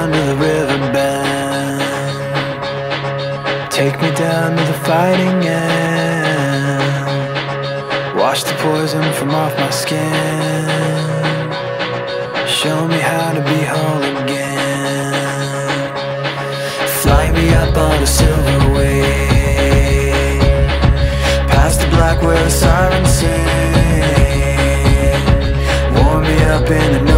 down to the rhythm Take me down to the fighting end. Wash the poison from off my skin. Show me how to be whole again. Fly me up on a silver wing. Past the black where the sirens sing. Warm me up in the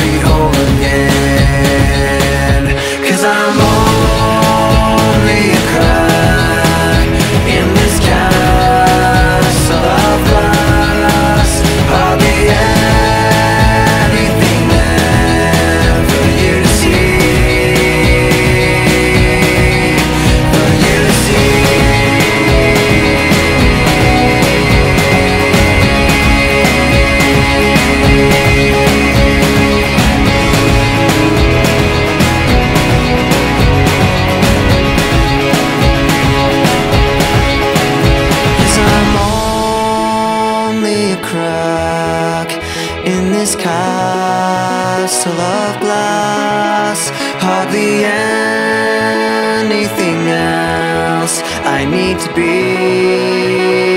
be whole again this castle of glass. Hardly anything else I need to be.